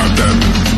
got them.